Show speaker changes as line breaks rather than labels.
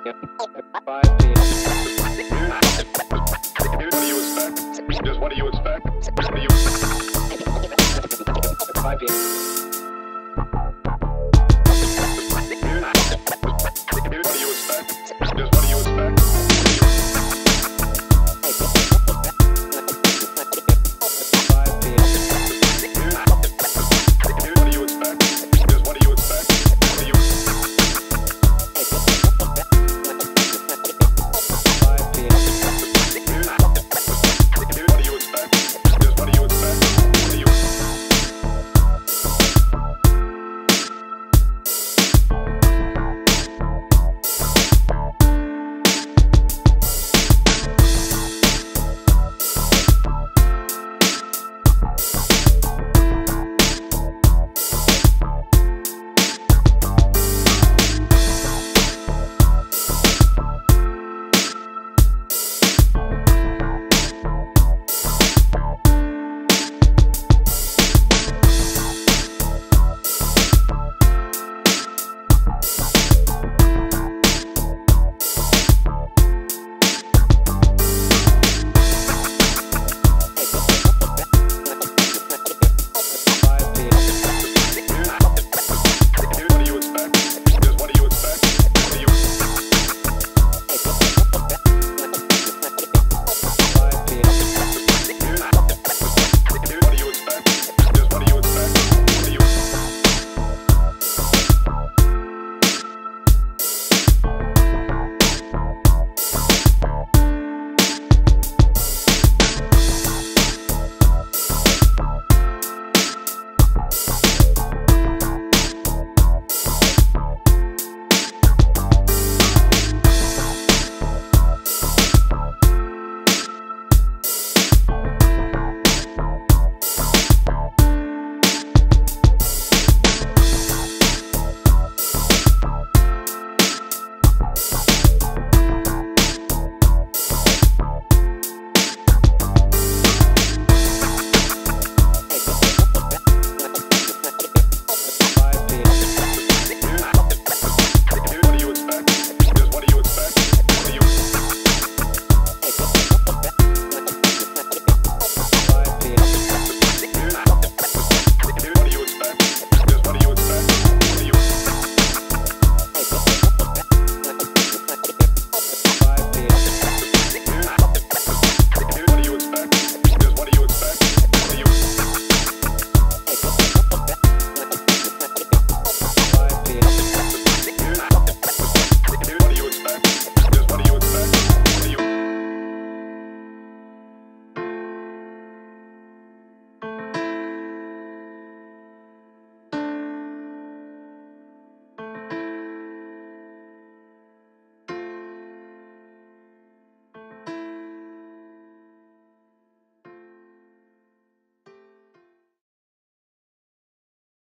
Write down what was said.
5 p.m.
What do you expect? Just what do you expect? What do you
5 p.m.